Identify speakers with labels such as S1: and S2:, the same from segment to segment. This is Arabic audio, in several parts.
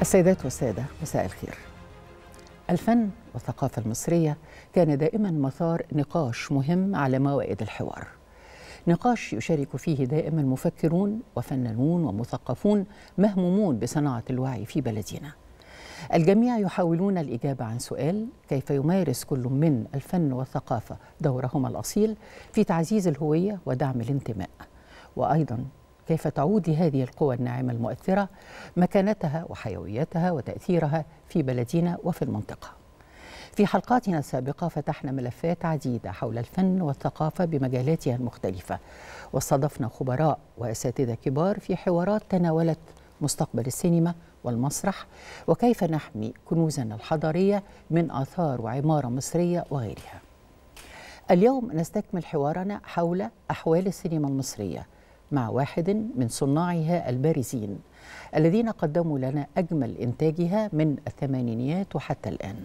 S1: السيدات والسادة مساء الخير. الفن والثقافة المصرية كان دائما مثار نقاش مهم على موائد الحوار. نقاش يشارك فيه دائما مفكرون وفنانون ومثقفون مهمومون بصناعة الوعي في بلدنا. الجميع يحاولون الإجابة عن سؤال كيف يمارس كل من الفن والثقافة دورهما الأصيل في تعزيز الهوية ودعم الانتماء. وأيضا كيف تعود لهذه القوى الناعمة المؤثرة مكانتها وحيويتها وتأثيرها في بلدنا وفي المنطقة. في حلقاتنا السابقة فتحنا ملفات عديدة حول الفن والثقافة بمجالاتها المختلفة واستضفنا خبراء وأساتذة كبار في حوارات تناولت مستقبل السينما والمسرح وكيف نحمي كنوزنا الحضارية من آثار وعمارة مصرية وغيرها. اليوم نستكمل حوارنا حول أحوال السينما المصرية مع واحد من صناعها البارزين الذين قدموا لنا أجمل إنتاجها من الثمانينيات وحتى الآن.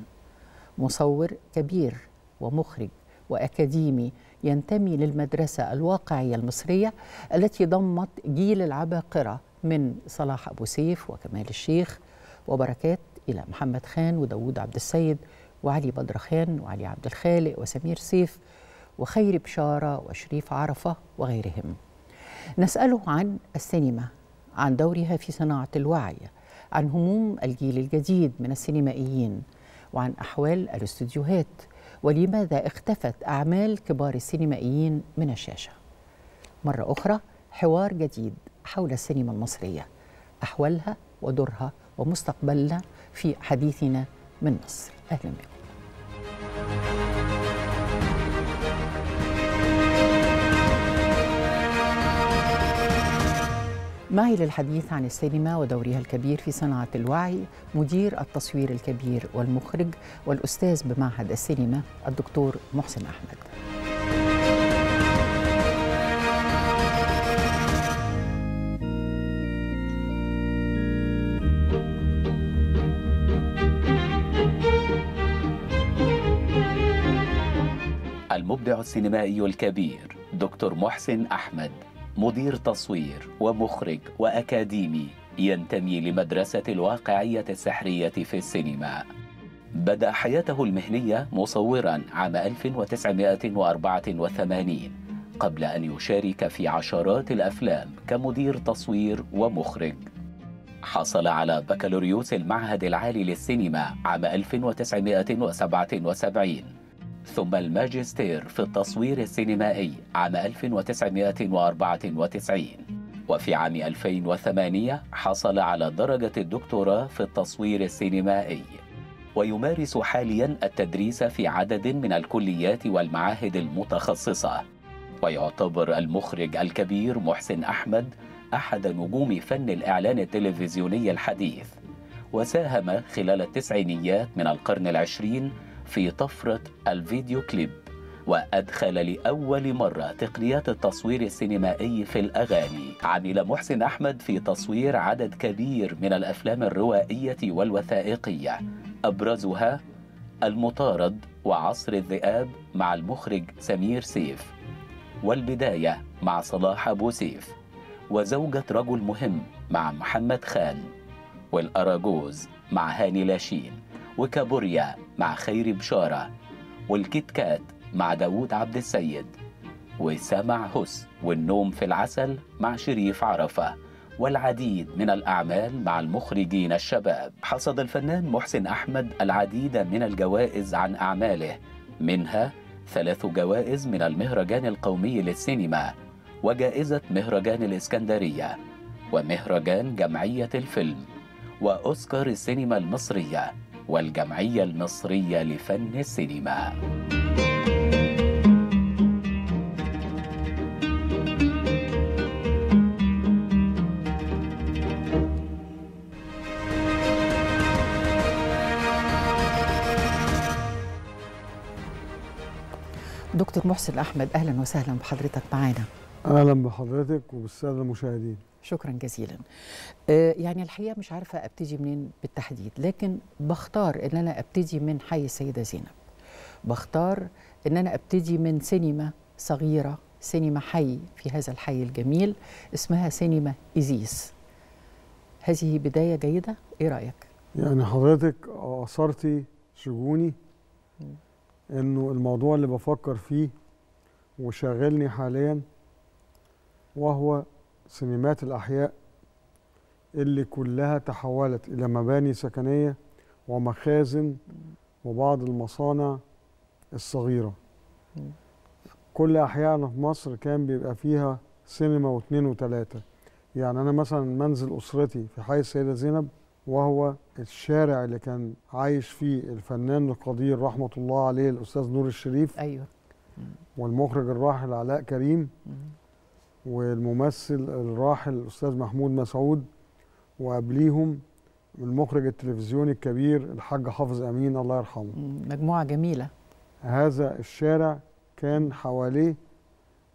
S1: مصور كبير ومخرج وأكاديمي ينتمي للمدرسة الواقعية المصرية التي ضمت جيل العباقرة من صلاح أبو سيف وكمال الشيخ وبركات إلى محمد خان وداود عبد السيد وعلي بدر خان وعلي عبد الخالق وسمير سيف وخير بشارة وشريف عرفة وغيرهم. نسأله عن السينما عن دورها في صناعة الوعي عن هموم الجيل الجديد من السينمائيين وعن أحوال الأستوديوهات ولماذا اختفت أعمال كبار السينمائيين من الشاشة. مرة أخرى حوار جديد حول السينما المصرية أحوالها ودورها ومستقبلنا في حديثنا من مصر. أهلا بكم. معي للحديث عن السينما ودورها الكبير في صناعة الوعي مدير التصوير الكبير والمخرج والأستاذ بمعهد السينما الدكتور محسن أحمد.
S2: المبدع السينمائي الكبير دكتور محسن أحمد. مدير تصوير ومخرج وأكاديمي ينتمي لمدرسة الواقعية السحرية في السينما. بدأ حياته المهنية مصورا عام 1984 قبل أن يشارك في عشرات الأفلام كمدير تصوير ومخرج. حصل على بكالوريوس المعهد العالي للسينما عام 1977 ثم الماجستير في التصوير السينمائي عام 1994 وفي عام 2008 حصل على درجة الدكتوراه في التصوير السينمائي. ويمارس حاليا التدريس في عدد من الكليات والمعاهد المتخصصة. ويعتبر المخرج الكبير محسن أحمد أحد نجوم فن الإعلان التلفزيوني الحديث. وساهم خلال التسعينيات من القرن العشرين في طفرة الفيديو كليب وأدخل لأول مرة تقنيات التصوير السينمائي في الأغاني. عمل محسن أحمد في تصوير عدد كبير من الأفلام الروائية والوثائقية. أبرزها المطارد وعصر الذئاب مع المخرج سمير سيف والبداية مع صلاح أبو سيف وزوجة رجل مهم مع محمد خان والأراجوز مع هاني لاشين. وكابوريا مع خير بشارة والكيت كات مع داوود عبد السيد وسمع هس والنوم في العسل مع شريف عرفة والعديد من الأعمال مع المخرجين الشباب. حصد الفنان محسن أحمد العديد من الجوائز عن أعماله منها ثلاث جوائز من المهرجان القومي للسينما وجائزة مهرجان الإسكندرية ومهرجان جمعية الفيلم وأوسكار السينما المصرية. والجمعية المصرية لفن السينما.
S1: دكتور محسن أحمد أهلا وسهلا بحضرتك معانا.
S3: أهلا بحضرتك وبالسادة المشاهدين.
S1: شكرا جزيلا. آه، يعني الحقيقة مش عارفة أبتدي منين بالتحديد لكن بختار إن أنا أبتدي من حي السيدة زينب. بختار إن أنا أبتدي من سينما صغيرة سينما حي في هذا الحي الجميل اسمها سينما إيزيس هذه بداية جيدة. إيه رأيك؟
S3: يعني حضرتك أثرتي شجوني إنه الموضوع اللي بفكر فيه وشاغلني حاليا وهو سينمات الأحياء اللي كلها تحولت إلى مباني سكنية ومخازن وبعض المصانع الصغيرة. كل احيائنا في مصر كان بيبقى فيها سينما واثنين وثلاثه يعني أنا مثلا منزل أسرتي في حي السيدة زينب وهو الشارع اللي كان عايش فيه الفنان القدير رحمة الله عليه الأستاذ نور الشريف
S1: أيوه.
S3: والمخرج الراحل علاء كريم. والممثل الراحل الأستاذ محمود مسعود وقبليهم المخرج التلفزيوني الكبير الحاج حافظ أمين الله يرحمه.
S1: مجموعة جميلة
S3: هذا الشارع كان حواليه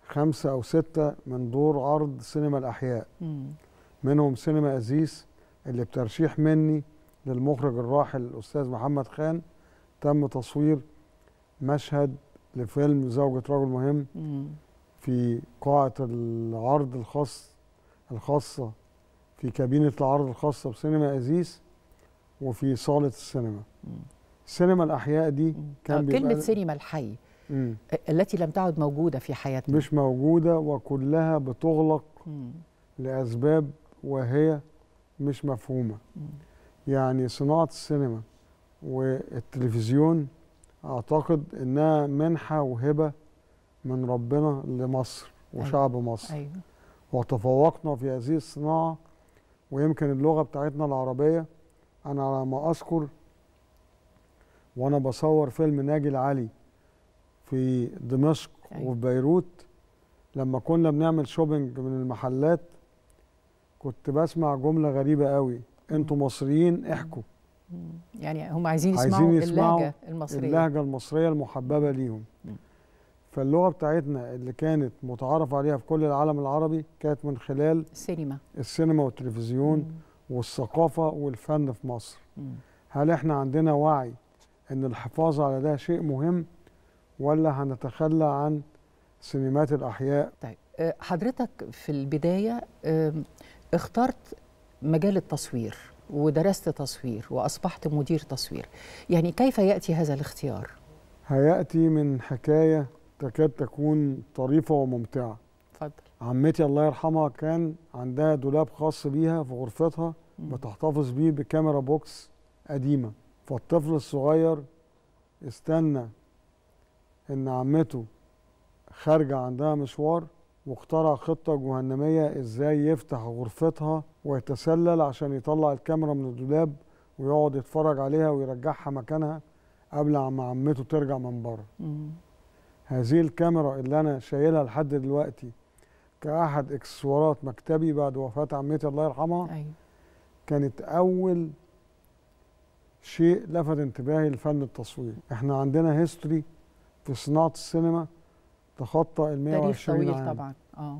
S3: خمسة أو ستة من دور عرض سينما الأحياء
S1: مم.
S3: منهم سينما أزيس اللي بترشيح مني للمخرج الراحل الأستاذ محمد خان تم تصوير مشهد لفيلم زوجة رجل مهم
S1: مم.
S3: في قاعة العرض الخاص الخاصة في كابينة العرض الخاصة بسينما أزيس وفي صالة السينما. سينما الأحياء دي. كان
S1: آه،
S3: بيبقى
S1: كلمه سينما الحي
S3: مم.
S1: التي لم تعد موجودة في حياتنا
S3: مش موجودة وكلها بتغلق
S1: مم.
S3: لأسباب وهي مش مفهومة
S1: مم.
S3: يعني صناعة السينما والتلفزيون أعتقد إنها منحة وهبة من ربنا لمصر وشعب مصر.
S1: أيوه.
S3: وتفوقنا في هذه الصناعة ويمكن اللغة بتاعتنا العربية. أنا على ما أذكر وأنا بصور فيلم ناجي العلي في دمشق
S1: أيوة.
S3: وفي بيروت لما كنا بنعمل شوبينج من المحلات كنت بسمع جملة غريبة قوي. أنتوا مصريين؟ احكوا.
S1: يعني هم عايزين
S3: عايزين
S1: يسمعوا,
S3: يسمعوا
S1: اللهجة المصرية.
S3: اللهجة المصرية المحببة ليهم.
S1: مم.
S3: فاللغة بتاعتنا اللي كانت متعارف عليها في كل العالم العربي كانت من خلال
S1: السينما
S3: السينما والتلفزيون
S1: مم.
S3: والثقافة والفن في مصر
S1: مم.
S3: هل إحنا عندنا وعي إن الحفاظ على ده شيء مهم ولا هنتخلى عن سينمات الأحياء
S1: طيب آه، حضرتك في البداية آم، اخترت مجال التصوير ودرست تصوير وأصبحت مدير تصوير يعني كيف يأتي هذا الاختيار؟
S3: هيأتي من حكاية تكاد تكون طريفة وممتعة
S1: اتفضل
S3: عمتي الله يرحمها كان عندها دولاب خاص بيها في غرفتها
S1: مم.
S3: بتحتفظ بيه بكاميرا بوكس قديمة فالطفل الصغير استنى إن عمته خارجة عندها مشوار واخترع خطة جهنمية إزاي يفتح غرفتها ويتسلل عشان يطلع الكاميرا من الدولاب ويقعد يتفرج عليها ويرجعها مكانها قبل ما عمته ترجع من بره. هذه الكاميرا اللي أنا شايلها لحد دلوقتي كأحد إكسسوارات مكتبي بعد وفاة عمتي الله يرحمها
S1: أيوة.
S3: كانت أول شيء لفت انتباهي لفن التصوير. إحنا عندنا هيستوري في صناعة السينما تخطى ال
S1: تاريخ
S3: 120
S1: طويل
S3: عام.
S1: طبعا. آه.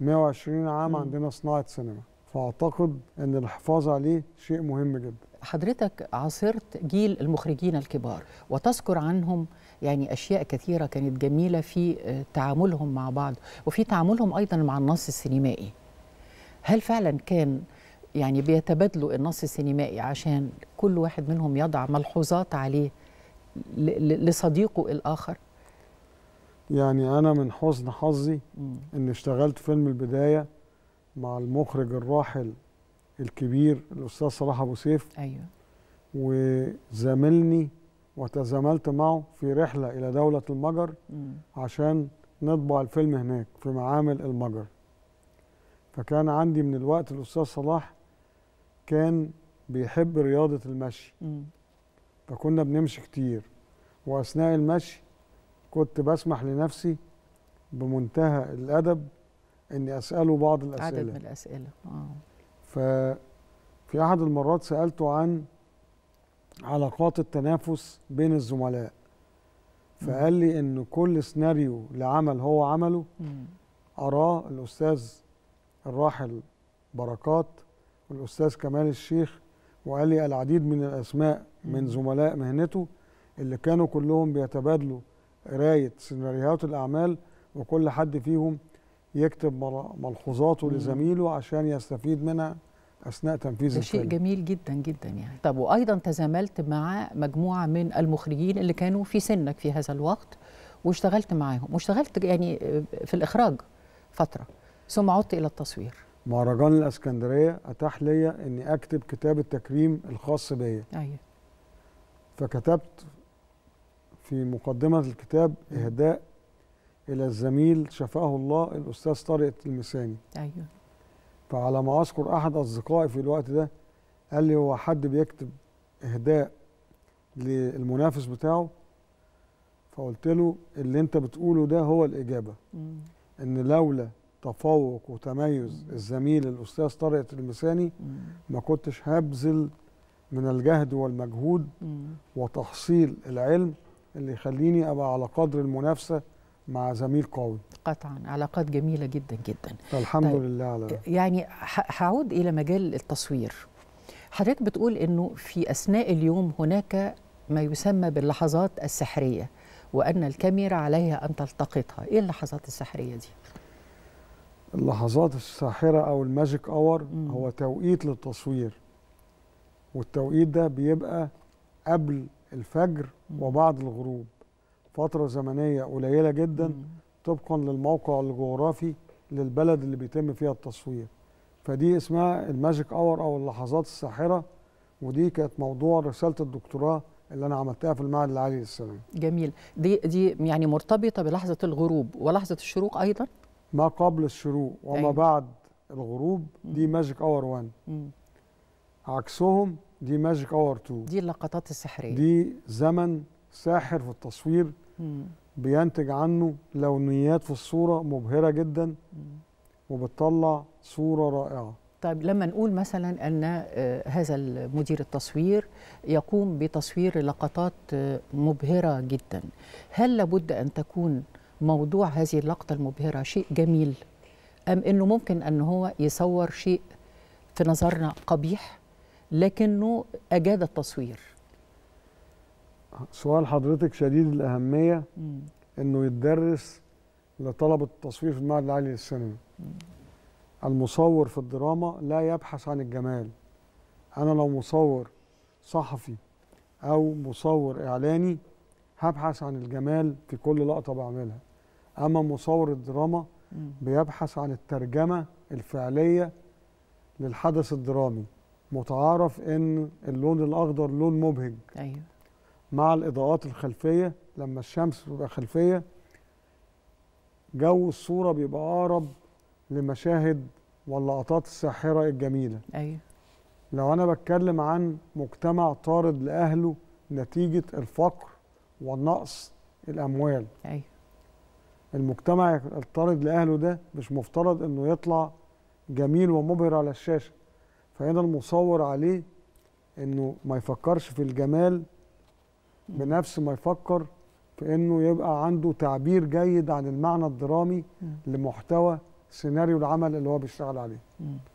S3: 120 عام. عندنا صناعة سينما. فأعتقد أن الحفاظ عليه شيء مهم جدا.
S1: حضرتك عاصرت جيل المخرجين الكبار وتذكر عنهم يعني أشياء كثيرة كانت جميلة في آه، تعاملهم مع بعض وفي تعاملهم أيضا مع النص السينمائي. هل فعلا كان يعني بيتبادلوا النص السينمائي عشان كل واحد منهم يضع ملحوظات عليه لصديقه الآخر؟
S3: يعني أنا من حسن حظي. أن اشتغلت فيلم البداية مع المخرج الراحل الكبير الأستاذ صلاح أبو سيف.
S1: أيوه.
S3: وزاملني وتزاملت معه في رحلة إلى دولة المجر
S1: مم.
S3: عشان نطبع الفيلم هناك في معامل المجر. فكان عندي من الوقت الأستاذ صلاح كان بيحب رياضة المشي.
S1: مم.
S3: فكنا بنمشي كتير. وأثناء المشي كنت بسمح لنفسي بمنتهى الأدب إني أسأله بعض
S1: عدد
S3: الأسئلة
S1: من الأسئلة آه.
S3: ففي أحد المرات سألته عن علاقات التنافس بين الزملاء فقال لي إن كل سيناريو لعمل هو عمله
S1: مم.
S3: أراه الأستاذ الراحل بركات والأستاذ كمال الشيخ وقال لي العديد من الأسماء من. زملاء مهنته اللي كانوا كلهم بيتبادلوا قراية سيناريوهات الأعمال وكل حد فيهم يكتب مل- ملحوظاته. لزميله عشان يستفيد منها أثناء تنفيذ
S1: ده شيء
S3: الفيلم.
S1: جميل جدا جدا يعني. طب وأيضا تزاملت مع مجموعة من المخرجين اللي كانوا في سنك في هذا الوقت واشتغلت معاهم. واشتغلت يعني في الإخراج فترة ثم عدت إلى التصوير.
S3: مهرجان الإسكندرية أتاح لي إني أكتب كتاب التكريم الخاص بيا.
S1: أيوه.
S3: فكتبت في مقدمة الكتاب إهداء إلى الزميل شفاه الله الأستاذ طارق المساني
S1: أيوه
S3: فعلى ما أذكر أحد أصدقائي في الوقت ده قال لي هو حد بيكتب إهداء للمنافس بتاعه فقلت له اللي أنت بتقوله ده هو الإجابة
S1: مم.
S3: إن لولا تفوق وتميز الزميل الأستاذ طارق المساني
S1: مم.
S3: ما كنتش هبذل من الجهد والمجهود
S1: مم.
S3: وتحصيل العلم اللي يخليني أبقى على قدر المنافسة مع زميل قوي.
S1: قطعا. علاقات جميلة جدا جدا.
S3: فالحمد
S1: طيب.
S3: لله على ده
S1: يعني هعود إلى مجال التصوير. حضرتك بتقول إنه في أثناء اليوم هناك ما يسمى باللحظات السحرية وأن الكاميرا عليها أن تلتقطها. إيه اللحظات السحرية دي؟
S3: اللحظات الساحرة أو ال magic hour
S1: مم.
S3: هو توقيت للتصوير والتوقيت ده بيبقى قبل الفجر. وبعد الغروب. فترة زمنية قليلة جدا. طبقا للموقع الجغرافي للبلد اللي بيتم فيها التصوير فدي اسمها ال magic hour أو اللحظات الساحرة ودي كانت موضوع رسالة الدكتوراه اللي أنا عملتها في المعهد العالي للسينما
S1: جميل دي دي يعني مرتبطة بلحظة الغروب ولحظة الشروق أيضا
S3: ما قبل الشروق وما
S1: أيوة.
S3: بعد الغروب دي. magic hour 1
S1: مم.
S3: عكسهم دي magic hour 2
S1: دي اللقطات السحرية
S3: دي زمن ساحر في التصوير. بينتج عنه لونيات في الصورة مبهرة جدا. وبتطلع صورة رائعة
S1: طيب لما نقول مثلا أن آه، هذا المدير التصوير يقوم بتصوير لقطات آه، مبهرة جدا هل لابد أن تكون موضوع هذه اللقطة المبهرة شيء جميل أم إنه ممكن أن هو يصور شيء في نظرنا قبيح لكنه أجاد التصوير
S3: سؤال حضرتك شديد الأهمية
S1: مم.
S3: إنه يتدرس لطلبة التصوير في المعهد العالي للسينما. المصور في الدراما لا يبحث عن الجمال. أنا لو مصور صحفي أو مصور إعلاني هبحث عن الجمال في كل لقطة بعملها. أما مصور الدراما. بيبحث عن الترجمة الفعلية للحدث الدرامي. متعارف إن اللون الأخضر لون مبهج.
S1: أيوه
S3: مع الإضاءات الخلفية. لما الشمس بتبقى خلفية جو الصورة بيبقى أقرب لمشاهد واللقطات الساحرة الجميلة.
S1: أيوه.
S3: لو أنا بتكلم عن مجتمع طارد لأهله نتيجة الفقر والنقص الأموال.
S1: أيوه.
S3: المجتمع الطارد لأهله ده مش مفترض إنه يطلع جميل ومبهر على الشاشة. فهنا المصور عليه إنه ما يفكرش في الجمال بنفس ما يفكر في إنه يبقى عنده تعبير جيد عن المعنى الدرامي. لمحتوى سيناريو العمل اللي هو بيشتغل عليه.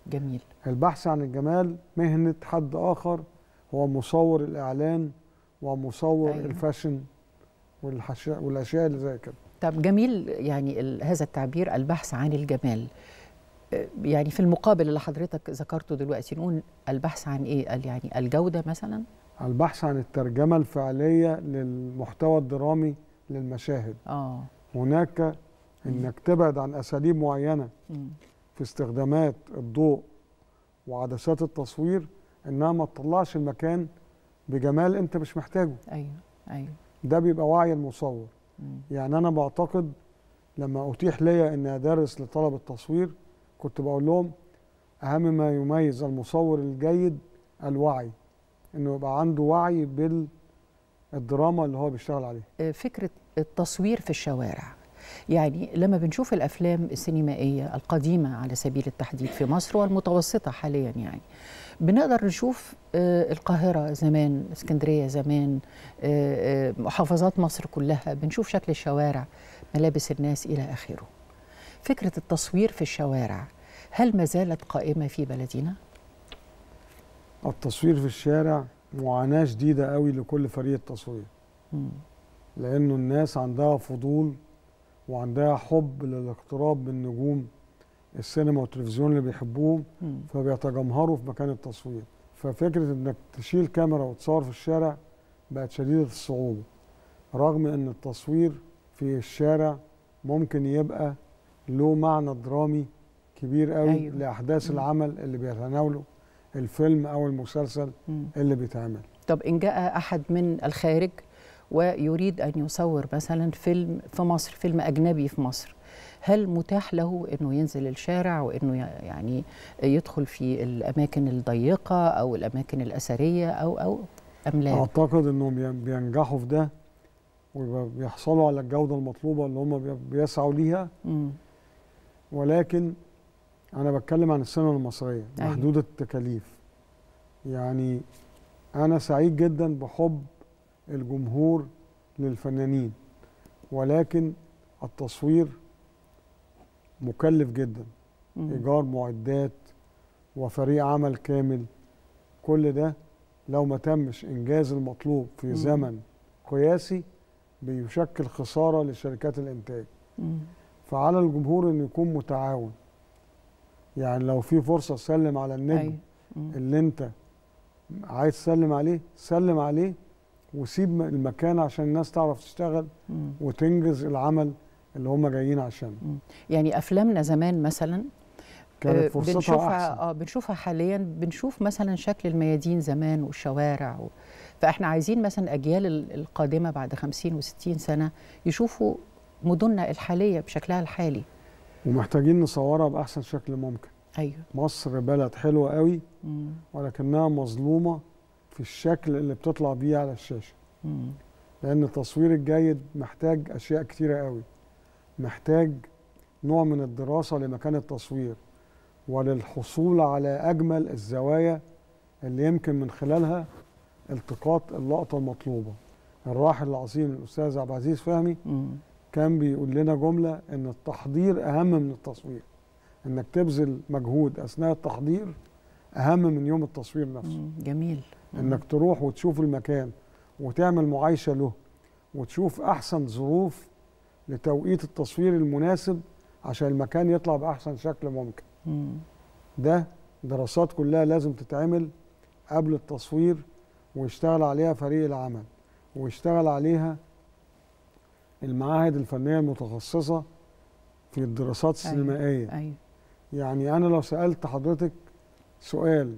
S1: جميل
S3: البحث عن الجمال مهنة حد آخر هو مصور الإعلان ومصور
S1: أيوة.
S3: الفاشن والأشياء اللي زي كده
S1: طب جميل يعني هذا التعبير البحث عن الجمال يعني في المقابل اللي حضرتك ذكرته دلوقتي نقول البحث عن إيه يعني الجودة مثلا
S3: البحث عن الترجمة الفعلية للمحتوى الدرامي للمشاهد.
S1: آه.
S3: هناك إنك تبعد عن أساليب معينة
S1: مم.
S3: في استخدامات الضوء وعدسات التصوير إنها ما تطلعش المكان بجمال أنت مش محتاجه.
S1: أيوه أيوه.
S3: ده بيبقى وعي المصور.
S1: مم.
S3: يعني أنا بعتقد لما أتيح ليا إني أدرس لطلبه التصوير كنت بقول لهم أهم ما يميز المصور الجيد الوعي. انه يبقى عنده وعي بالدراما اللي هو بيشتغل عليها.
S1: آه، فكرة التصوير في الشوارع. يعني لما بنشوف الأفلام السينمائية القديمة على سبيل التحديد في مصر والمتوسطة حاليا يعني بنقدر نشوف آه، القاهرة زمان اسكندرية زمان آه، محافظات مصر كلها بنشوف شكل الشوارع ملابس الناس إلى آخره. فكرة التصوير في الشوارع هل ما زالت قائمة في بلدنا؟
S3: التصوير في الشارع معاناة شديدة قوي لكل فريق تصوير
S1: مم.
S3: لأنه الناس عندها فضول وعندها حب للاقتراب بالنجوم السينما والتلفزيون اللي بيحبوهم. فبيتجمهروا في مكان التصوير ففكرة إنك تشيل كاميرا وتصور في الشارع بقت شديدة الصعوبة رغم إن التصوير في الشارع ممكن يبقى له معنى درامي كبير قوي. أيوه. لأحداث
S1: مم.
S3: العمل اللي بيتناوله الفيلم أو المسلسل. اللي بيتعمل
S1: طب إن جاء أحد من الخارج ويريد أن يصور مثلا فيلم في مصر فيلم أجنبي في مصر هل متاح له أنه ينزل الشارع وأنه ي- يعني يدخل في الأماكن الضيقة أو الأماكن الأثرية أو أو أم لا؟
S3: أعتقد إنهم بي- بينجحوا في ده وبيحصلوا على الجودة المطلوبة اللي هم بي- بيسعوا ليها
S1: مم.
S3: ولكن أنا بتكلم عن السينما المصرية
S1: أيوة.
S3: محدودة التكاليف يعني أنا سعيد جدا بحب الجمهور للفنانين ولكن التصوير مكلف جدا
S1: مم.
S3: إيجار معدات وفريق عمل كامل كل ده لو ما تمش إنجاز المطلوب في
S1: مم.
S3: زمن قياسي بيشكل خسارة لشركات الإنتاج
S1: مم.
S3: فعلى الجمهور إنه يكون متعاون يعني لو في فرصة سلم على النجم
S1: أيوة.
S3: اللي أنت عايز تسلم عليه سلم عليه وسيب المكان عشان الناس تعرف تشتغل
S1: مم.
S3: وتنجز العمل اللي هم جايين عشانه.
S1: يعني أفلامنا زمان مثلا آه،
S3: كانت فرصتها
S1: بنشوفها
S3: أحسن.
S1: آه بنشوفها حاليا بنشوف مثلا شكل الميادين زمان والشوارع و... فإحنا عايزين مثلا أجيال ال- القادمة بعد 50 و60 سنة يشوفوا مدننا الحالية بشكلها الحالي.
S3: ومحتاجين نصورها بأحسن شكل ممكن
S1: أيوه
S3: مصر بلد حلوة قوي
S1: مم.
S3: ولكنها مظلومة في الشكل اللي بتطلع بيه على الشاشة
S1: مم.
S3: لأن التصوير الجيد محتاج أشياء كتيرة قوي محتاج نوع من الدراسة لمكان التصوير وللحصول على أجمل الزوايا اللي يمكن من خلالها التقاط اللقطة المطلوبة الراحل العظيم الأستاذ عبد العزيز فهمي
S1: مم.
S3: كان بيقول لنا جملة إن التحضير أهم من التصوير إنك تبذل مجهود أثناء التحضير أهم من يوم التصوير نفسه.
S1: جميل.
S3: إنك تروح وتشوف المكان وتعمل معايشة له وتشوف أحسن ظروف لتوقيت التصوير المناسب عشان المكان يطلع بأحسن شكل ممكن
S1: مم.
S3: ده دراسات كلها لازم تتعمل قبل التصوير ويشتغل عليها فريق العمل ويشتغل عليها المعاهد الفنية المتخصصة في الدراسات
S1: أيوة.
S3: السينمائية
S1: أيوه
S3: يعني أنا لو سألت حضرتك سؤال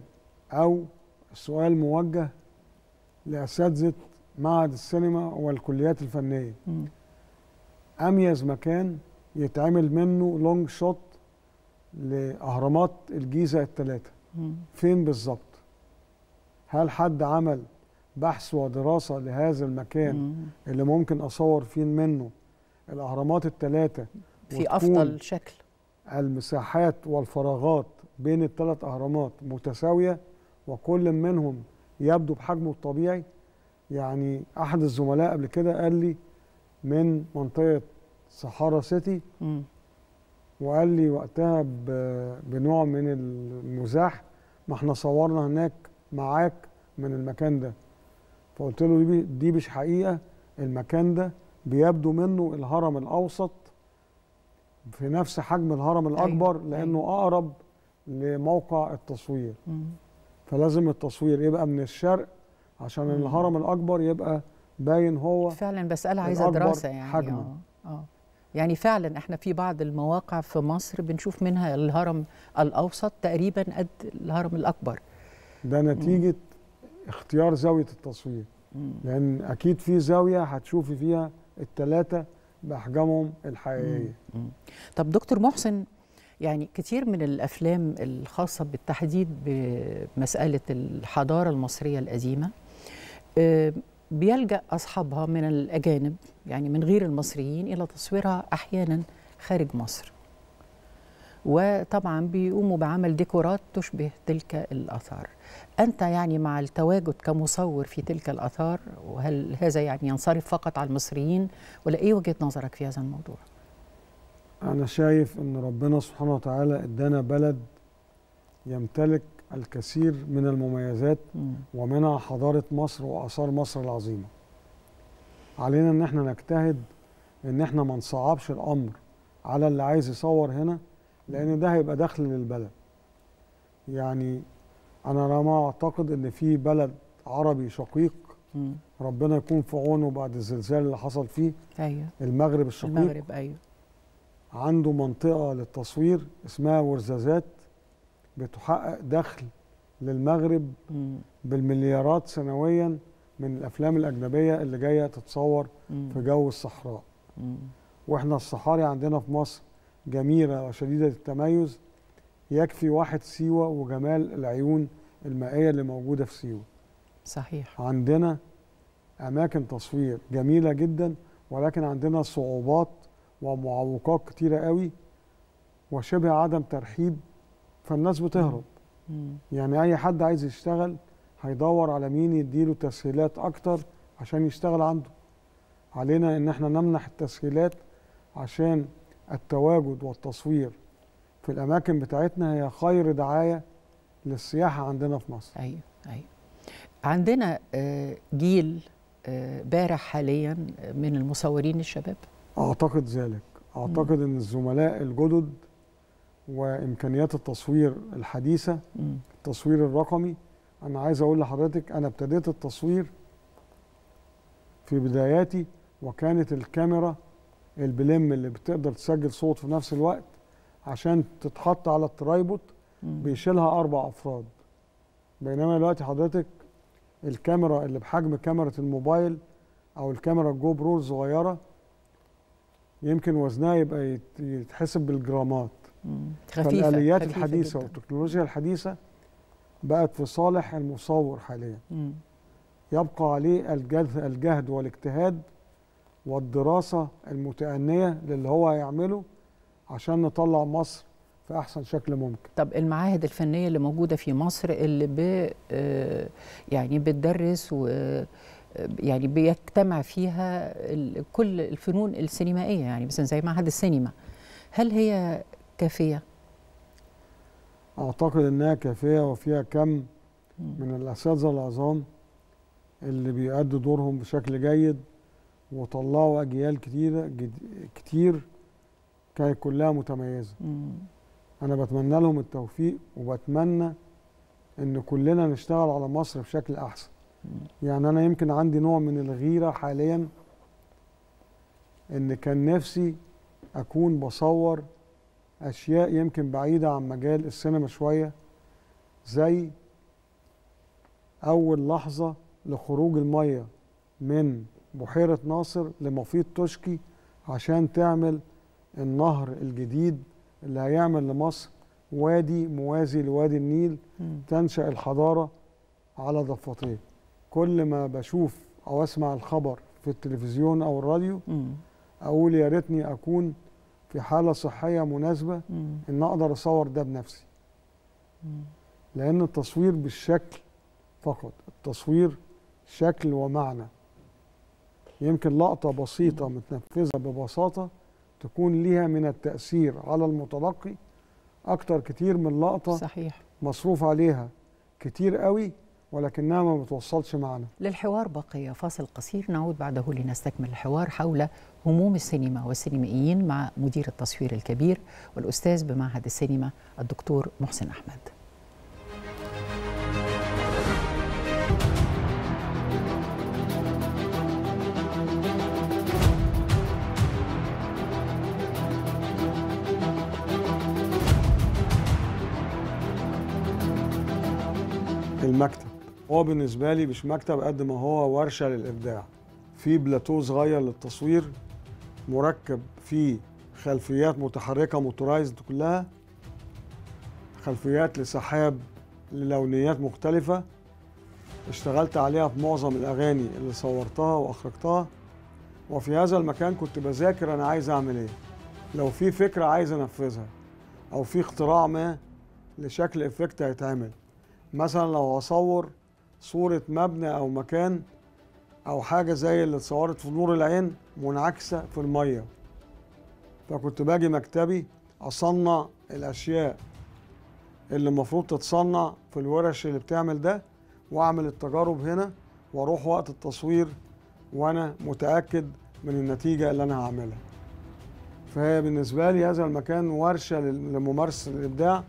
S3: أو السؤال موجه لأساتذة معهد السينما والكليات الفنية
S1: مم.
S3: أميز مكان يتعمل منه لونج شوت لأهرامات الجيزة الثلاثه. فين بالظبط هل حد عمل بحث ودراسة لهذا المكان
S1: مم.
S3: اللي ممكن أصور فيه منه الأهرامات الثلاثه
S1: في أفضل شكل
S3: المساحات والفراغات بين الثلاث أهرامات متساوية وكل منهم يبدو بحجمه الطبيعي يعني أحد الزملاء قبل كده قال لي من منطقة صحارى سيتي
S1: مم.
S3: وقال لي وقتها بنوع من المزاح ما إحنا صورنا هناك معاك من المكان ده فقلت له دي, دي مش حقيقة المكان ده بيبدو منه الهرم الأوسط في نفس حجم الهرم الأكبر
S1: أيوة،
S3: لأنه
S1: أيوة.
S3: أقرب لموقع التصوير
S1: مم.
S3: فلازم التصوير يبقى من الشرق عشان
S1: مم.
S3: الهرم الأكبر يبقى باين هو
S1: فعلا مسألة عايزة
S3: الأكبر
S1: دراسة يعني
S3: حجماً.
S1: آه آه يعني فعلا إحنا في بعض المواقع في مصر بنشوف منها الهرم الأوسط تقريبا قد الهرم الأكبر
S3: ده نتيجة اختيار زاوية التصوير. لأن أكيد في زاوية هتشوفي فيها الثلاثه بأحجامهم
S1: الحقيقية. طب دكتور محسن يعني كتير من الأفلام الخاصة بالتحديد بمسألة الحضارة المصرية القديمة آه، بيلجأ أصحابها من الأجانب يعني من غير المصريين إلى تصويرها أحيانا خارج مصر وطبعا بيقوموا بعمل ديكورات تشبه تلك الآثار أنت يعني مع التواجد كمصور في تلك الآثار وهل هذا يعني ينصرف فقط على المصريين ولا إيه وجهة نظرك في هذا الموضوع؟
S3: أنا شايف إن ربنا سبحانه وتعالى إدانا بلد يمتلك الكثير من المميزات
S1: مم.
S3: ومنها حضارة مصر وآثار مصر العظيمة علينا إن إحنا نجتهد إن إحنا ما نصعبش الأمر على اللي عايز يصور هنا لأن ده هيبقى دخل للبلد يعني أنا لما أعتقد إن في بلد عربي شقيق
S1: مم.
S3: ربنا يكون في عونه بعد الزلزال اللي حصل فيه
S1: أيوه
S3: المغرب الشقيق
S1: المغرب أيوه
S3: عنده منطقة للتصوير اسمها ورزازات بتحقق دخل للمغرب
S1: مم.
S3: بالمليارات سنويا من الأفلام الأجنبية اللي جاية تتصور
S1: مم.
S3: في جو الصحراء
S1: مم.
S3: وإحنا الصحاري عندنا في مصر جميلة وشديدة التميز يكفي واحد سيوة وجمال العيون المائية اللي موجودة في سيوة.
S1: صحيح.
S3: عندنا أماكن تصوير جميلة جدا ولكن عندنا صعوبات ومعوقات كتيرة قوي وشبه عدم ترحيب فالناس بتهرب.
S1: مم.
S3: يعني أي حد عايز يشتغل هيدور على مين يديله تسهيلات أكتر عشان يشتغل عنده. علينا إن إحنا نمنح التسهيلات عشان التواجد والتصوير في الأماكن بتاعتنا هي خير دعاية للسياحة عندنا في مصر.
S1: أيوه أيوه. عندنا آه، جيل آه، بارع حاليا من المصورين الشباب؟
S3: أعتقد ذلك. أعتقد أن الزملاء الجدد وإمكانيات التصوير الحديثة
S1: مم.
S3: التصوير الرقمي أنا عايز أقول لحضرتك أنا ابتديت التصوير في بداياتي وكانت الكاميرا البلم اللي بتقدر تسجل صوت في نفس الوقت عشان تتحط على ال
S1: tripod.
S3: بيشيلها أربع أفراد بينما دلوقتي حضرتك الكاميرا اللي بحجم كاميرا الموبايل أو الكاميرا ال GoPro الصغيرة يمكن وزنها يبقى يت- يتحسب بالجرامات.
S1: خفيفه
S3: فالآليات
S1: خفيفة
S3: الحديثة
S1: جداً.
S3: والتكنولوجيا الحديثة بقت في صالح المصور حاليا
S1: مم.
S3: يبقى عليه الجهد, الجهد والاجتهاد والدراسة المتأنية للي هو هيعمله عشان نطلع مصر في أحسن شكل ممكن
S1: طب المعاهد الفنية اللي موجودة في مصر اللي ب آه، يعني بتدرس و آه، يعني بيجتمع فيها كل الفنون السينمائية يعني مثلا زي معهد السينما هل هي كافية؟
S3: أعتقد إنها كافية وفيها كم. من الأساتذة العظام اللي بيأدوا دورهم بشكل جيد وطلعوا أجيال كتيرة جد- كتير كانت كلها متميزة.
S1: مم.
S3: أنا بتمنى لهم التوفيق وبتمنى إن كلنا نشتغل على مصر بشكل أحسن. يعني أنا يمكن عندي نوع من الغيرة حاليا إن كان نفسي أكون بصور أشياء يمكن بعيدة عن مجال السينما شوية زي أول لحظة لخروج المية من بحيرة ناصر لمفيد توشكي عشان تعمل النهر الجديد اللي هيعمل لمصر وادي موازي لوادي النيل. تنشأ الحضارة على ضفتيه كل ما بشوف أو أسمع الخبر في التلفزيون أو الراديو. أقول يا ريتني أكون في حالة صحية مناسبة. إن أقدر أصور ده بنفسي. لأن التصوير بالشكل فقط التصوير شكل ومعنى يمكن لقطة بسيطة متنفذة ببساطة تكون ليها من التأثير على المتلقي أكتر كتير من لقطة
S1: صحيح.
S3: مصروف عليها كتير قوي ولكنها ما بتوصلش معنا.
S1: للحوار بقي فاصل قصير. نعود بعده لنستكمل الحوار حول هموم السينما والسينمائيين مع مدير التصوير الكبير والأستاذ بمعهد السينما الدكتور محسن أحمد.
S3: المكتب. هو بالنسبة لي مش مكتب قد ما هو ورشة للإبداع. في بلاتو صغير للتصوير مركب فيه خلفيات متحركة motorized كلها خلفيات لسحاب للونيات مختلفة. اشتغلت عليها في معظم الأغاني اللي صورتها وأخرجتها. وفي هذا المكان كنت بذاكر أنا عايز أعمل إيه. لو في فكرة عايز أنفذها أو في اختراع ما لشكل effect هيتعمل. مثلا لو هصور صورة مبنى أو مكان أو حاجة زي اللي اتصورت في نور العين منعكسة في المية. فكنت باجي مكتبي أصنع الأشياء اللي المفروض تتصنع في الورش اللي بتعمل ده وأعمل التجارب هنا وأروح وقت التصوير وأنا متأكد من النتيجة اللي أنا هعملها. فهي بالنسبة لي هذا المكان ورشة لل- لممارسة الإبداع.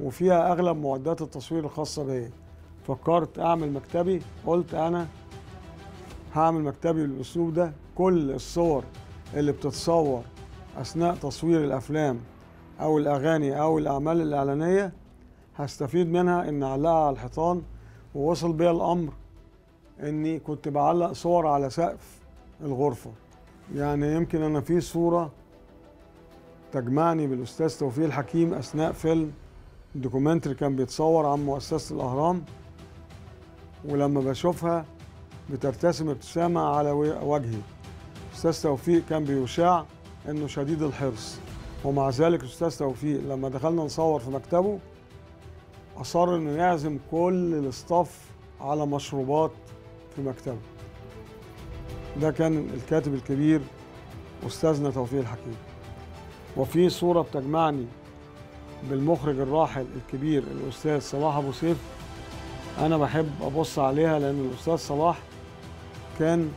S3: وفيها أغلب معدات التصوير الخاصة بيا. فكرت أعمل مكتبي قلت أنا هعمل مكتبي بالأسلوب ده. كل الصور اللي بتتصور أثناء تصوير الأفلام أو الأغاني أو الأعمال الإعلانية هستفيد منها إن أعلقها على الحيطان. ووصل بيا الأمر إني كنت بعلق صور على سقف الغرفة. يعني يمكن أنا في صورة تجمعني بالأستاذ توفيق الحكيم أثناء فيلم documentary كان بيتصور عن مؤسسة الأهرام ولما بشوفها بترتسم ابتسامة على وجهي. أستاذ توفيق كان بيشاع إنه شديد الحرص. ومع ذلك أستاذ توفيق لما دخلنا نصور في مكتبه أصر إنه يعزم كل ال staff على مشروبات في مكتبه. ده كان الكاتب الكبير أستاذنا توفيق الحكيم. وفي صورة بتجمعني بالمخرج الراحل الكبير الأستاذ صلاح أبو سيف. أنا بحب أبص عليها لأن الأستاذ صلاح كان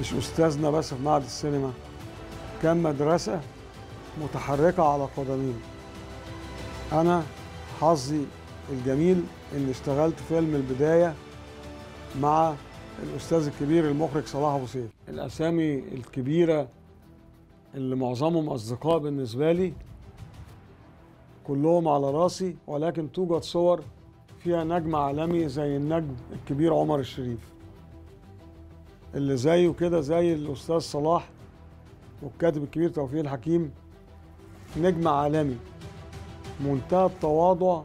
S3: مش أستاذنا بس في معهد السينما كان مدرسة متحركة على قدمين أنا حظي الجميل إني اشتغلت فيلم البداية مع الأستاذ الكبير المخرج صلاح أبو سيف. الأسامي الكبيرة اللي معظمهم أصدقاء بالنسبة لي كلهم على راسي ولكن توجد صور فيها نجم عالمي زي النجم الكبير عمر الشريف. اللي زيه كده زي الأستاذ صلاح والكاتب الكبير توفيق الحكيم. نجم عالمي. منتهى التواضع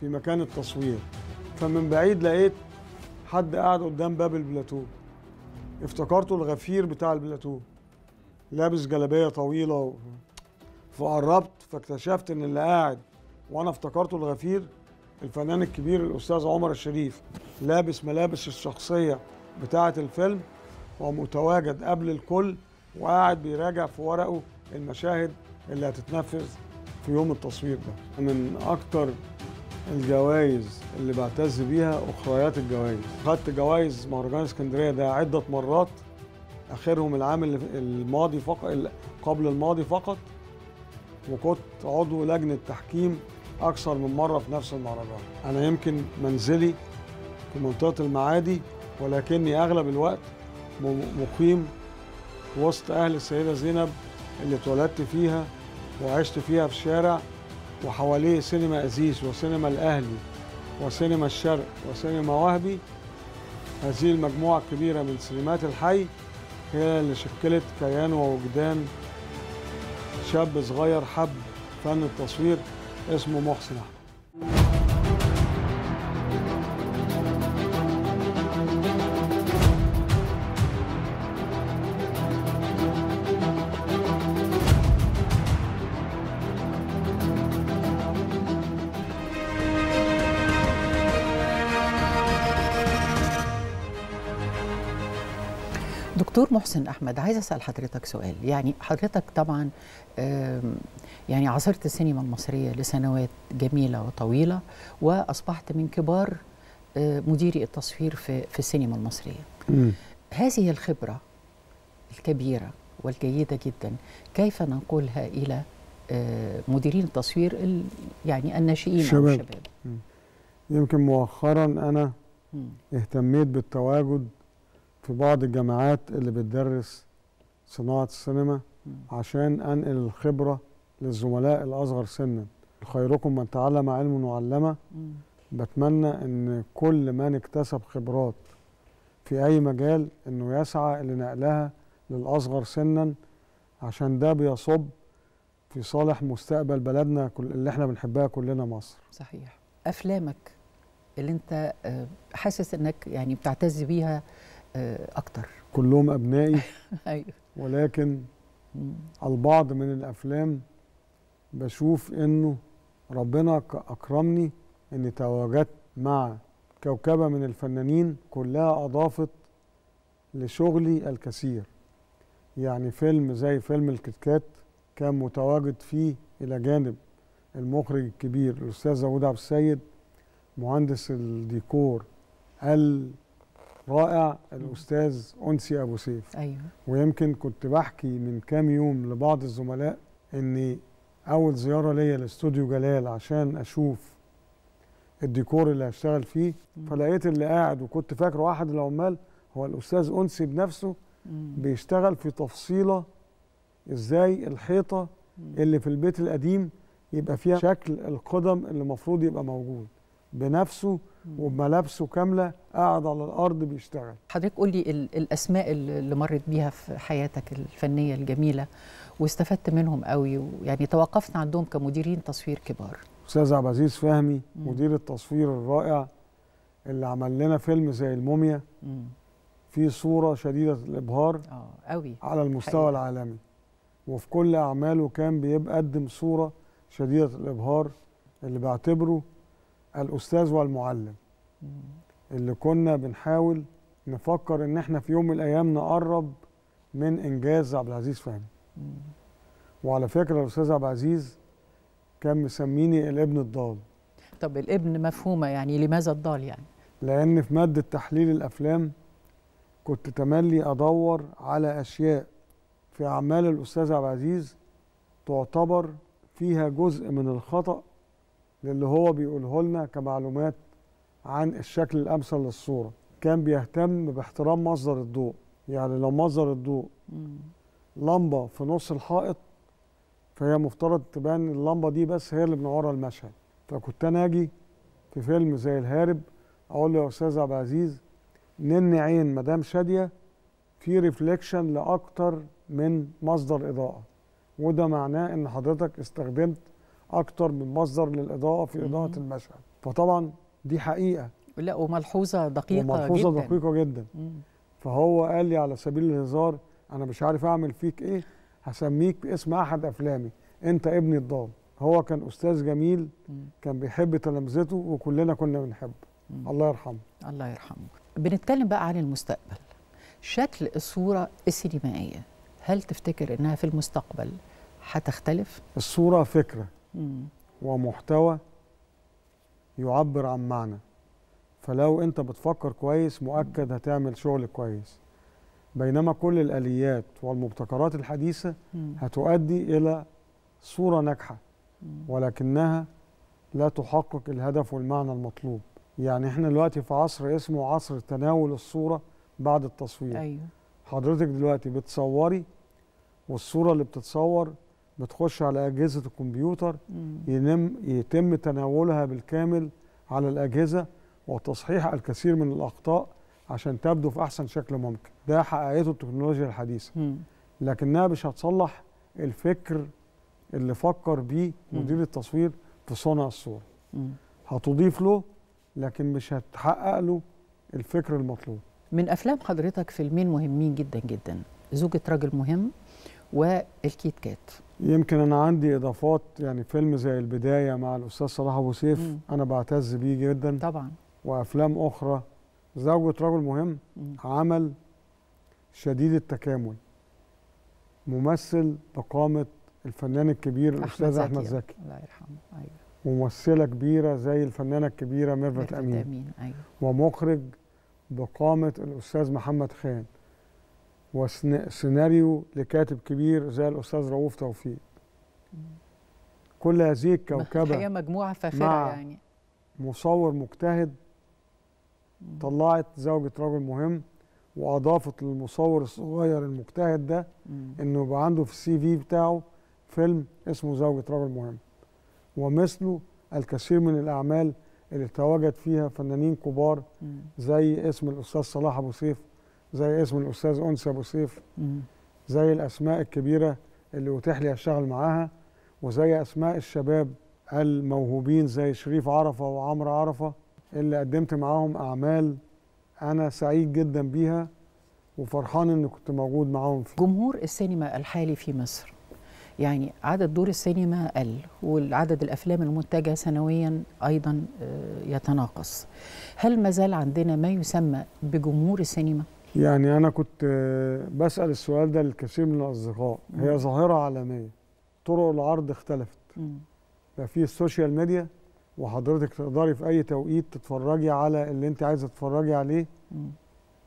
S3: في مكان التصوير. فمن بعيد لقيت حد قاعد قدام باب البلاتو. افتكرته الغفير بتاع البلاتو. لابس جلابية طويلة. فقربت فاكتشفت إن اللي قاعد وأنا افتكرته الغفير الفنان الكبير الأستاذ عمر الشريف لابس ملابس الشخصية بتاعة الفيلم ومتواجد قبل الكل وقاعد بيراجع في ورقه المشاهد اللي هتتنفذ في يوم التصوير ده. من أكتر الجوائز اللي بعتز بيها اخريات الجوائز. خدت جوائز مهرجان إسكندرية ده عدة مرات آخرهم العام الماضي فقط قبل الماضي فقط. وكنت عضو لجنة تحكيم أكثر من مرة في نفس المهرجان. أنا يمكن منزلي في منطقة المعادي ولكني أغلب الوقت مقيم وسط أهل السيدة زينب اللي اتولدت فيها وعشت فيها في شارع وحواليه سينما أزيز وسينما الأهلي وسينما الشرق وسينما وهبي. هذه المجموعة الكبيرة من سينمات الحي هي اللي شكلت كيان ووجدان شاب صغير حب فن التصوير اسمه محسن أحمد
S1: دكتور محسن أحمد عايز أسأل حضرتك سؤال. يعني حضرتك طبعا يعني عاصرت السينما المصرية لسنوات جميلة وطويلة وأصبحت من كبار آه، مديري التصوير في في السينما المصرية. هذه الخبرة الكبيرة والجيدة جدا كيف ننقلها إلى آه، مديرين التصوير ال- يعني الناشئين أو
S3: شباب.
S1: الشباب؟
S3: يمكن مؤخرا
S1: مم.
S3: اهتميت بالتواجد في بعض الجامعات اللي بتدرس صناعة السينما. عشان أنقل الخبرة للزملاء الأصغر سنا خيركم من تعلم علم وعلمه. بتمنى إن كل من اكتسب خبرات في أي مجال إنه يسعى لنقلها للأصغر سنا عشان ده بيصب في صالح مستقبل بلدنا كل اللي إحنا بنحبها كلنا مصر
S1: صحيح أفلامك اللي أنت آه، حاسس إنك يعني بتعتز بيها أكتر.
S3: كلهم أبنائي.
S1: أيوه.
S3: ولكن. البعض من الأفلام بشوف إنه ربنا أكرمني إني تواجدت مع كوكبة من الفنانين كلها أضافت لشغلي الكثير. يعني فيلم زي فيلم الكتكات كان متواجد فيه إلى جانب المخرج الكبير الأستاذ داوود عبد السيد مهندس الديكور رائع الأستاذ أنسي أبو سيف
S1: أيوه
S3: ويمكن كنت بحكي من كام يوم لبعض الزملاء إني أول زيارة ليا لأستوديو جلال عشان أشوف الديكور اللي هشتغل فيه. فلقيت اللي قاعد وكنت فاكره احد العمال هو الأستاذ أنسي بنفسه. بيشتغل في تفصيلة إزاي
S1: الحيطة.
S3: اللي في البيت القديم يبقى فيها شكل القدم اللي المفروض يبقى موجود بنفسه. وبملابسه كاملة قاعد على الأرض بيشتغل
S1: حضرتك قولي ال- الأسماء اللي مرت بيها في حياتك الفنية الجميلة واستفدت منهم قوي ويعني توقفت عندهم كمديرين تصوير كبار
S3: أستاذ عبد العزيز فهمي
S1: مم.
S3: مدير التصوير الرائع اللي عمل لنا فيلم زي الموميا. فيه صورة شديدة الإبهار
S1: آه قوي
S3: على المستوى
S1: حقيقة.
S3: العالمي وفي كل أعماله كان بيقدم صورة شديدة الإبهار اللي بعتبره الأستاذ والمعلم. اللي كنا بنحاول نفكر إن إحنا في يوم من الأيام نقرب من إنجاز عبد العزيز فهمي. وعلى فكرة الأستاذ عبد العزيز كان مسميني الابن الضال
S1: طب الابن مفهومة يعني لماذا الضال يعني
S3: لأن في مادة تحليل الأفلام كنت تملي أدور على أشياء في أعمال الأستاذ عبد العزيز تعتبر فيها جزء من الخطأ للي هو بيقوله لنا كمعلومات عن الشكل الأمثل للصورة. كان بيهتم باحترام مصدر الضوء. يعني لو مصدر الضوء. لمبة في نص الحائط فهي مفترض تبان اللمبة دي بس هي اللي منوره المشهد. فكنت أنا أجي في فيلم زي الهارب أقول له يا أستاذ عبد العزيز نن عين مدام شادية في reflection لأكتر من مصدر إضاءة. وده معناه إن حضرتك استخدمت أكتر من مصدر للإضاءة في إضاءة
S1: مم.
S3: المشهد فطبعا دي حقيقة
S1: لا وملحوظة دقيقة
S3: وملحوظة
S1: جدا
S3: دقيقة جدا
S1: مم.
S3: فهو قال لي على سبيل الهزار أنا مش عارف أعمل فيك إيه هسميك باسم أحد أفلامي أنت ابني الضال هو كان أستاذ جميل
S1: مم.
S3: كان بيحب تلامذته وكلنا كنا بنحبه. الله يرحمه
S1: الله يرحمه بنتكلم بقى عن المستقبل شكل الصورة السينمائية هل تفتكر إنها في المستقبل هتختلف؟
S3: الصورة
S1: فكرة.
S3: ومحتوى يعبر عن معنى. فلو انت بتفكر كويس مؤكد هتعمل شغل كويس. بينما كل الآليات والمبتكرات
S1: الحديثة.
S3: هتؤدي إلى صورة
S1: ناجحة.
S3: ولكنها لا تحقق الهدف والمعنى المطلوب. يعني إحنا دلوقتي في عصر اسمه عصر تناول الصورة بعد التصوير.
S1: أيوه.
S3: حضرتك دلوقتي بتصوري والصورة اللي بتتصور بتخش على أجهزة الكمبيوتر. ينم يتم تناولها بالكامل على الأجهزة وتصحيح الكثير من الأخطاء عشان تبدو في أحسن شكل ممكن ده حققته التكنولوجيا الحديثة
S1: مم.
S3: لكنها مش هتصلح الفكر اللي فكر بيه. مدير التصوير في صنع الصورة
S1: مم.
S3: هتضيف له لكن مش هتحقق له الفكر المطلوب
S1: من أفلام حضرتك فيلمين مهمين جدا جدا زوجة راجل مهم والكيت كات
S3: يمكن أنا عندي إضافات يعني فيلم زي البداية مع الأستاذ صلاح أبو سيف
S1: مم.
S3: أنا بعتز بيه جدا.
S1: طبعا.
S3: وأفلام أخرى. زوجة رجل مهم
S1: مم.
S3: عمل شديد التكامل. ممثل بقامة الفنان الكبير الأستاذ أحمد زكي.
S1: الله يرحمه. أيوه.
S3: ممثلة كبيرة زي الفنانة الكبيرة ميرفت أمين.
S1: أمين. أيوه.
S3: ومخرج بقامة الأستاذ محمد خان. وسيناريو لكاتب كبير زي الأستاذ رؤوف توفيق كل هذه الكوكبة
S1: مجموعة فاخرة يعني
S3: مصور مجتهد. طلعت زوجة رجل مهم وأضافت للمصور الصغير المجتهد ده. إنه يبقى عنده في السي في بتاعه فيلم اسمه زوجة رجل مهم ومثله الكثير من الأعمال اللي تواجد فيها فنانين كبار. زي اسم الأستاذ صلاح أبو سيف زي اسم الأستاذ أنسي أبو سيف. زي الأسماء الكبيرة اللي أتيح لي أشتغل معاها وزي أسماء الشباب الموهوبين زي شريف عرفة وعمرو عرفة اللي قدمت معاهم أعمال أنا سعيد جدا بيها وفرحان إني كنت موجود معاهم فيها
S1: جمهور السينما الحالي في مصر. يعني عدد دور السينما قل والعدد الأفلام المنتجة سنويا أيضا آه، يتناقص. هل ما زال عندنا ما يسمى بجمهور السينما؟
S3: يعني أنا كنت آه، بسأل السؤال ده للكثير من الأصدقاء هي. ظاهرة عالمية طرق العرض اختلفت. بقى في ال social media وحضرتك تقدري في أي توقيت تتفرجي على اللي أنت عايزة تتفرجي عليه.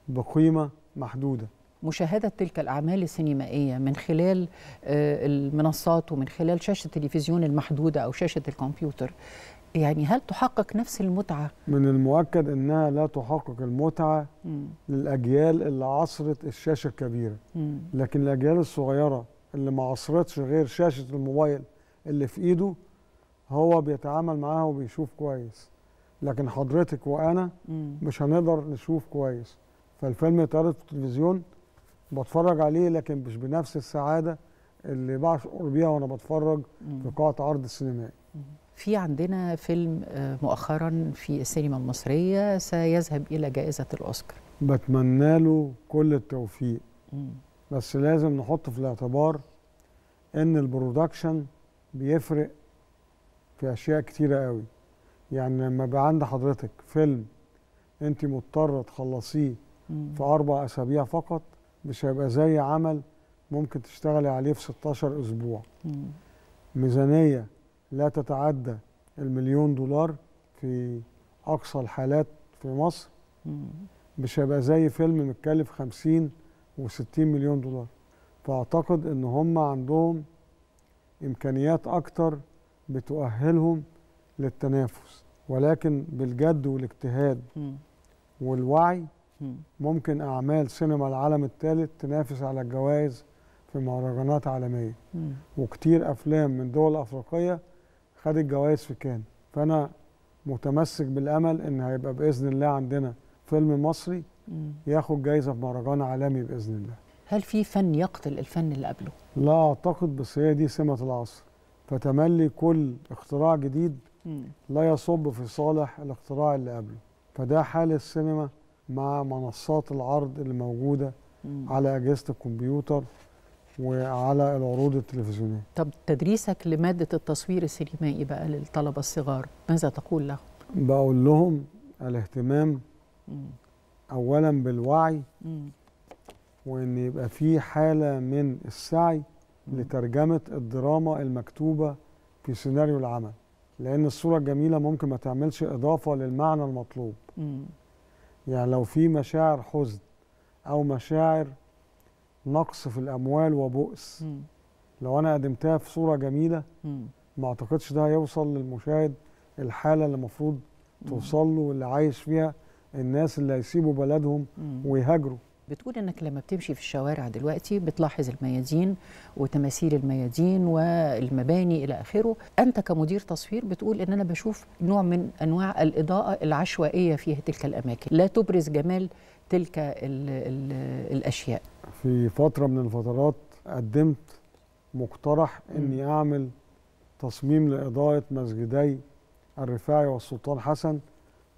S3: بقيمة محدودة
S1: مشاهدة تلك الأعمال السينمائية من خلال آه، المنصات ومن خلال شاشة التلفزيون المحدودة أو شاشة الكمبيوتر يعني هل تحقق نفس المتعة؟
S3: من المؤكد إنها لا تحقق المتعة
S1: مم.
S3: للأجيال اللي عصرت الشاشة الكبيرة
S1: مم.
S3: لكن الأجيال الصغيرة اللي ما عصرتش غير شاشة الموبايل اللي في إيده هو بيتعامل معاها وبيشوف كويس لكن حضرتك وأنا
S1: مم.
S3: مش هنقدر نشوف كويس فالفيلم يتعرض في التلفزيون بتفرج عليه لكن مش بنفس السعادة اللي بشعر بيها وأنا بتفرج
S1: مم.
S3: في قاعة عرض السينمائي
S1: في عندنا فيلم آه، مؤخرا في السينما المصرية سيذهب إلى جائزة الأوسكار
S3: بتمنى له كل التوفيق
S1: مم.
S3: بس لازم نحط في الاعتبار إن البرودكشن بيفرق في أشياء كتيرة قوي يعني لما يبقى عند حضرتك فيلم انت مضطرة تخلصيه. في أربع أسابيع فقط مش هيبقى زي عمل ممكن تشتغلي عليه في 16 أسبوع
S1: مم.
S3: ميزانية لا تتعدى المليون دولار في أقصى الحالات في مصر. مش هيبقى زي فيلم متكلف 50 و60 مليون دولار فأعتقد إن هم عندهم إمكانيات أكتر بتؤهلهم للتنافس ولكن بالجد والاجتهاد. والوعي
S1: مم.
S3: ممكن أعمال سينما العالم الثالث تنافس على الجوائز في مهرجانات
S1: عالمية.
S3: وكتير أفلام من دول أفريقية خدت جوائز في كان فأنا متمسك بالأمل إن هيبقى بإذن الله عندنا فيلم مصري. ياخد جايزة في مهرجان عالمي بإذن الله
S1: هل في فن يقتل الفن اللي قبله؟
S3: لا أعتقد بس هي دي سمة العصر فتملي كل اختراع جديد. لا يصب في صالح الاختراع اللي قبله فده حال السينما مع منصات العرض اللي موجوده. على أجهزة الكمبيوتر وعلى العروض التلفزيونية
S1: طب تدريسك لمادة التصوير السينمائي بقى للطلبة الصغار ماذا تقول لهم؟
S3: بقول لهم الاهتمام
S1: مم.
S3: اولا بالوعي
S1: مم.
S3: وإن يبقى في حالة من السعي
S1: مم.
S3: لترجمة الدراما المكتوبة في سيناريو العمل لأن الصورة الجميلة ممكن ما تعملش إضافة للمعنى المطلوب
S1: مم.
S3: يعني لو في مشاعر حزن أو مشاعر نقص في الأموال وبؤس
S1: مم.
S3: لو أنا قدمتها في صورة جميلة
S1: مم.
S3: ما أعتقدش ده هيوصل للمشاهد الحالة اللي المفروض توصل له واللي عايش فيها الناس اللي هيسيبوا بلدهم
S1: مم.
S3: ويهاجروا
S1: بتقول إنك لما بتمشي في الشوارع دلوقتي بتلاحظ الميادين وتماثيل الميادين والمباني إلى آخره أنت كمدير تصوير بتقول إن أنا بشوف نوع من أنواع الإضاءة العشوائية في تلك الأماكن لا تبرز جمال تلك ال ال الأشياء
S3: في فترة من الفترات قدمت مقترح إني أعمل تصميم لإضاءة مسجدي الرفاعي والسلطان حسن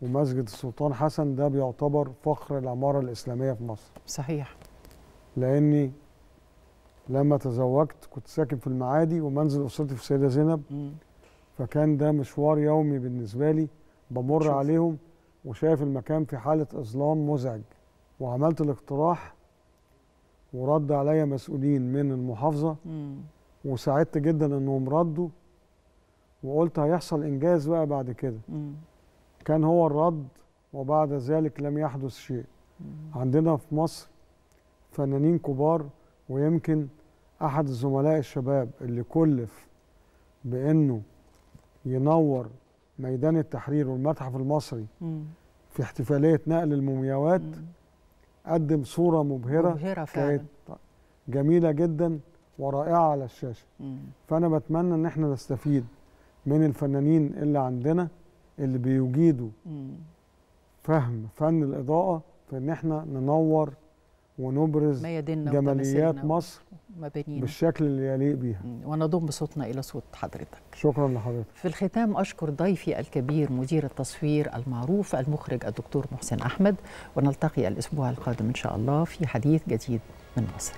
S3: ومسجد السلطان حسن ده بيعتبر فخر العمارة الإسلامية في مصر.
S1: صحيح.
S3: لأني لما تزوجت كنت ساكن في المعادي ومنزل أسرتي في السيدة زينب.
S1: مم.
S3: فكان ده مشوار يومي بالنسبة لي بمر
S1: شوف.
S3: عليهم وشايف المكان في حالة إظلام مزعج. وعملت الاقتراح ورد عليا مسؤولين من المحافظة
S1: مم.
S3: وسعدت جدا انهم ردوا وقلت هيحصل انجاز بقى بعد كده
S1: مم.
S3: كان هو الرد وبعد ذلك لم يحدث شيء عندنا في مصر فنانين كبار ويمكن أحد الزملاء الشباب اللي كلف بإنه ينور ميدان التحرير والمتحف المصري
S1: مم.
S3: في احتفالية نقل المومياوات
S1: مم.
S3: قدم صورة مبهرة
S1: مبهرة فعلا
S3: كانت جميلة جدا ورائعة على الشاشة
S1: مم.
S3: فأنا بتمنى إن إحنا نستفيد من الفنانين اللي عندنا اللي بيجيدوا
S1: مم.
S3: فهم فن الإضاءة في إن إحنا ننور ونبرز جماليات مصر
S1: ومبانينا
S3: بالشكل اللي يليق بيها.
S1: ونضم بصوتنا إلى صوت حضرتك.
S3: شكرا لحضرتك.
S1: في الختام أشكر ضيفي الكبير مدير التصوير المعروف المخرج الدكتور محسن أحمد ونلتقي الأسبوع القادم إن شاء الله في حديث جديد من مصر.